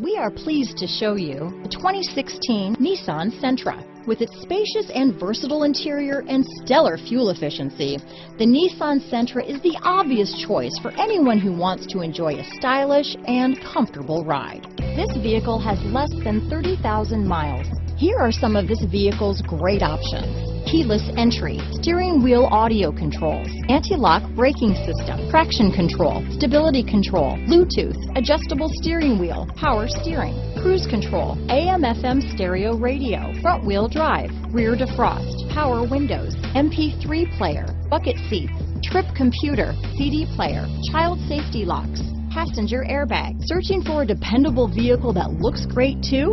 We are pleased to show you the 2016 Nissan Sentra. With its spacious and versatile interior and stellar fuel efficiency, the Nissan Sentra is the obvious choice for anyone who wants to enjoy a stylish and comfortable ride. This vehicle has less than 30,000 miles. Here are some of this vehicle's great options keyless entry, steering wheel audio controls, anti-lock braking system, traction control, stability control, Bluetooth, adjustable steering wheel, power steering, cruise control, AM FM stereo radio, front wheel drive, rear defrost, power windows, MP3 player, bucket seats, trip computer, CD player, child safety locks, passenger airbag. Searching for a dependable vehicle that looks great too?